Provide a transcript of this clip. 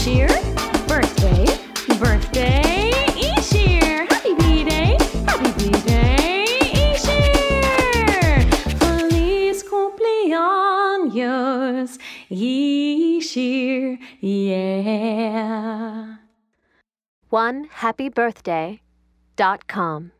Ishir. Birthday, birthday, Ishir. Happy birthday, happy B-Day, Ishir. Feliz cumpleaños, Ishir, yeah. One happy birthday dot com.